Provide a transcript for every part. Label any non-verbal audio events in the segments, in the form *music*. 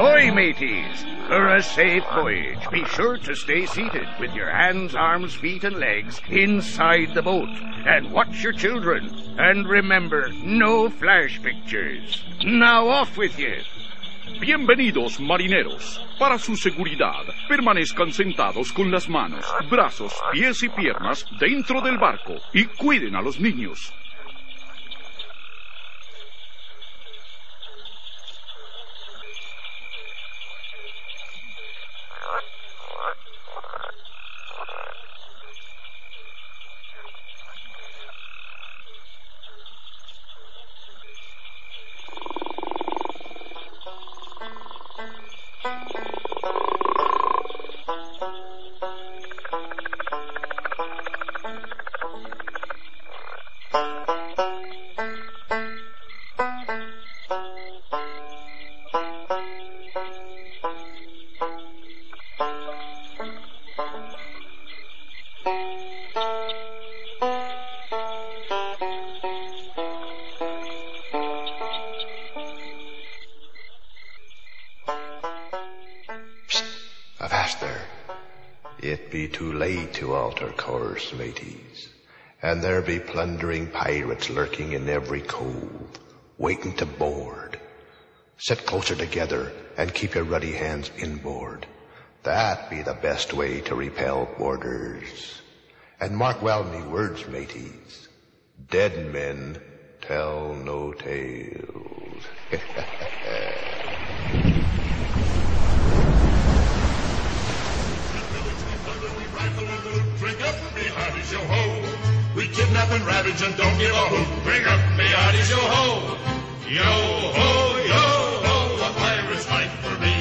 Steady, mateys. For a safe voyage, be sure to stay seated with your hands, arms, feet, and legs inside the boat. And watch your children. And remember, no flash pictures. Now off with you. Bienvenidos, marineros. Para su seguridad, permanezcan sentados con las manos, brazos, pies y piernas dentro del barco y cuiden a los niños. There. It be too late to alter course, mateys. And there be plundering pirates lurking in every cove, waiting to board. Sit closer together and keep your ruddy hands inboard. That be the best way to repel boarders. And mark well me words, mateys. Dead men tell no tales. *laughs* Kidnap and ravage and don't give a hoot. Bring up, me hearties, yo ho. Yo ho, yo ho, a pirate's life for me.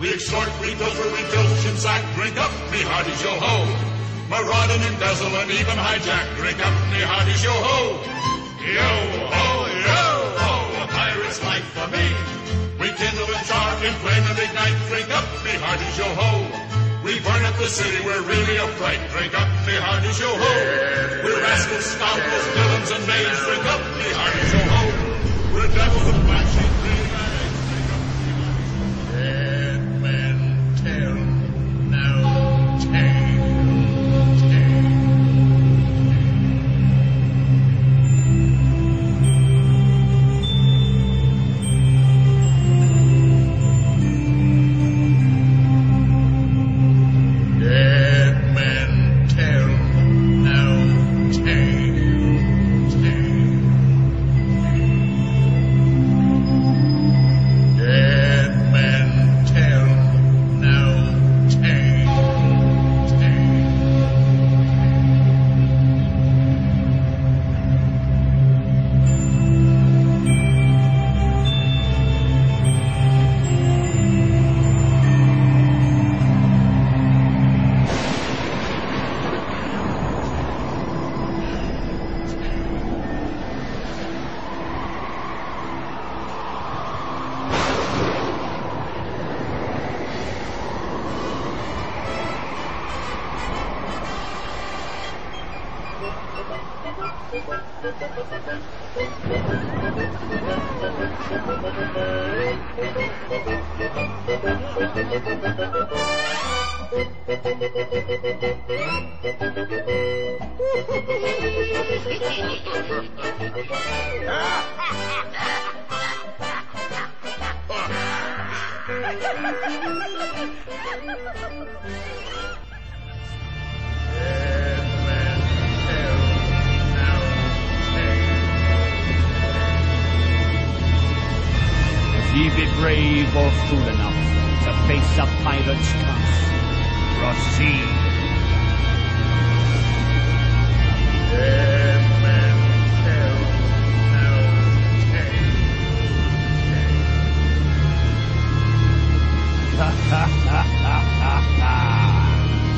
We extort, we pilfer, we filch and sack. Drink up, me hearties, yo ho. Maraud and embezzle and even hijack. Drink up, me hearties, yo ho. Yo ho, yo ho, a pirate's life for me. We kindle and char, inflame and ignite. Drink up, me hearties, yo ho. We burn up the city, we're really a fright. Drink up, me hearties, yo ho. We're rascals, scoundrels, villains, and knaves. Drink up, me hearties, yo ho. Dead be brave or fool enough to face a pirate's curse, proceed. Dead men tell no tale.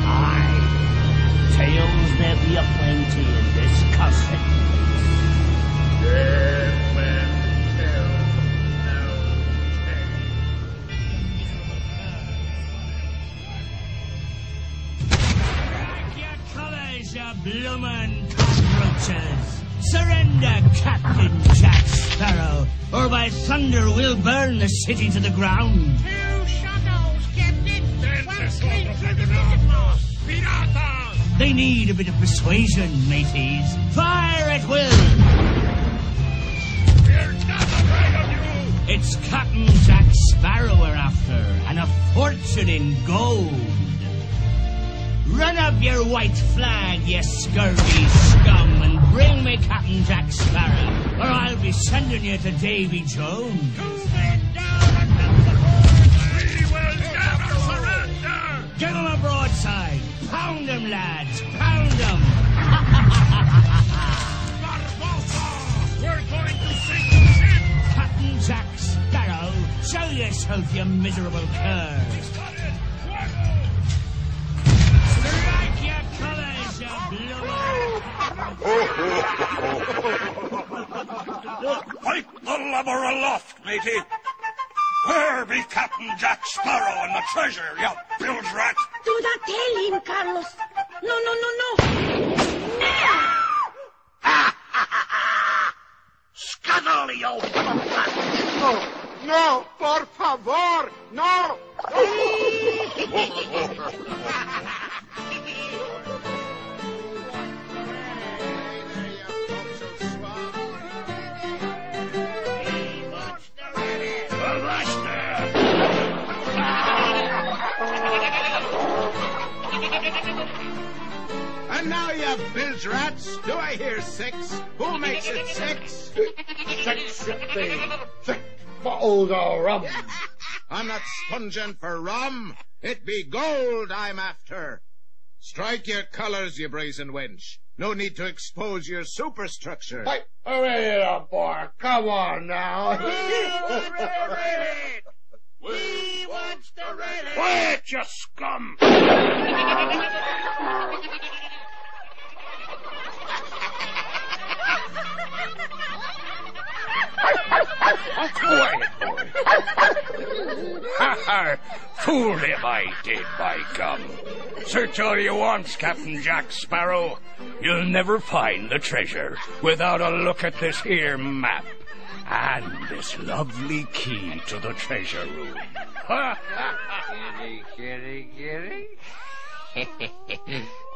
Aye, tales there be aplenty in this cursed place. Colors, you bloomin' cockroaches! Surrender, Captain Jack Sparrow, or by thunder we'll burn the city to the ground. Two Too sharp They need a bit of persuasion, mateys. Fire at will! We're not afraid of you! It's Captain Jack Sparrow we're after, and a fortune in gold. Run up your white flag, you scurvy scum, and bring me Captain Jack Sparrow, or I'll be sending you to Davy Jones. Give 'em a broadside. Pound 'em, lads. Pound 'em. We're going to sink the ship! Captain Jack Sparrow, show yourself, you miserable cur. The aloft, matey! Where be Captain Jack Sparrow and the treasure, you bilge rat? Do not tell him, Carlos. No, no, no, no. Scuttle, you No, por favor, no! *laughs* And now, you bilge rats, do I hear six? Who makes it six? Six fifty. Six bottles of rum. I'm not sponging for rum. It be gold I'm after. Strike your colours, you brazen wench. No need to expose your superstructure. Hey, hurry it up, boy. Come on now. We *laughs* wants the red Quiet, you scum! *laughs* Quiet, boy. Ha ha! Fool him I did, by gum. Search all you wants, Captain Jack Sparrow. You'll never find the treasure without a look at this here map. And this lovely key to the treasure room. *laughs* Ha ha! Kitty, kitty, kitty. *laughs*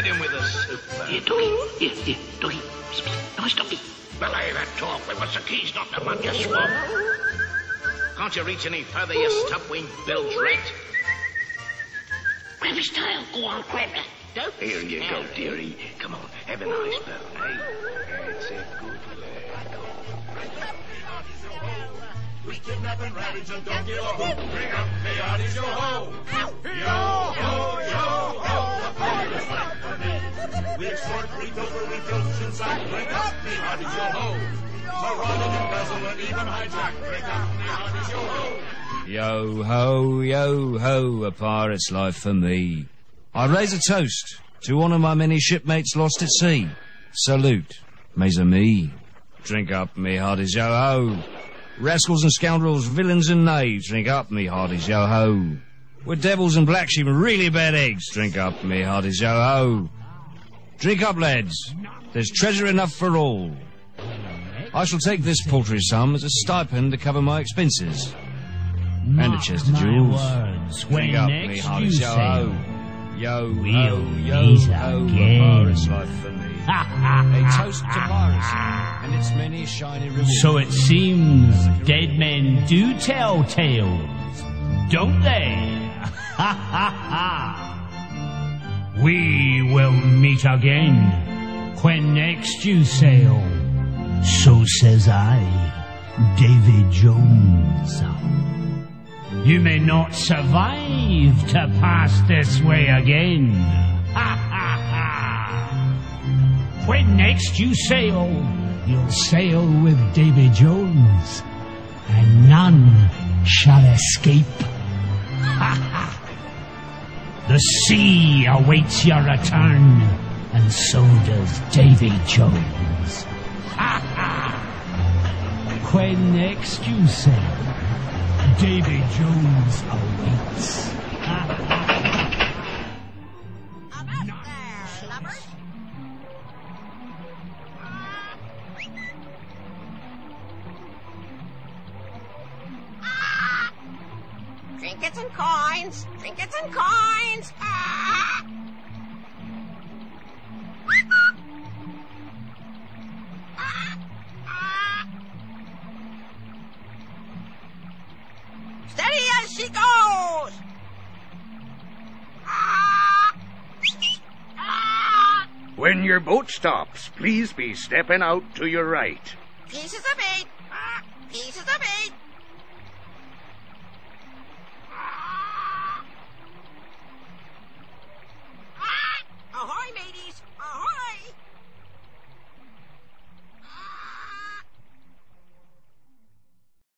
Hit him with a super. Here, Doggy. Here, here, Doggy. Psst, psst. Nice doggy. Belay that talk. We want the keys, not the mud, you swab. Can't you reach any further, you stub-winged bilge rat? Grab his tail. Go on, grab it. Don't be Here you go, scared. dearie. Come on, have a nice bout, eh? That's a good lad. We kidnap and ravage and don't give a hoot. Bring up the oddies, yo We extort, pilfer, we filch and sack. Bring up the oddies, yo ho! Marauding, embezzle, and even hijack. Bring up the oddies, yo ho! Yo ho, yo ho, a pirate's life for me. I raise a toast to one of my many shipmates lost at sea. Salute, mes amis. Drink up, me hearties, yo ho. Rascals and scoundrels, villains and knaves, drink up, me hearties, yo ho. We're devils and black sheep and really bad eggs, drink up, me hearties, yo ho. Drink up, lads. There's treasure enough for all. I shall take this paltry sum as a stipend to cover my expenses. And a chest of jewels. words, Drink up, me you hearties, yo ho. Yo we'll ho, yo meet ho, a again. pirate's life for me. a toast to piracy and its many shiny rewards. So it seems dead men do tell tales, don't they? *laughs* Ha ha ha! We will meet again when next you sail. So says I, Davy Jones. You may not survive to pass this way again. Ha ha ha! When next you sail, you'll sail with Davy Jones, and none shall escape. Ha ha! The sea awaits your return, and so does Davy Jones. Ha ha! When next you sail, Davy Jones awaits. Trinkets and coins! Trinkets and coins! Ah! Steady as she goes! When your boat stops, please be stepping out to your right. Pieces of! Ah! Pieces of meat!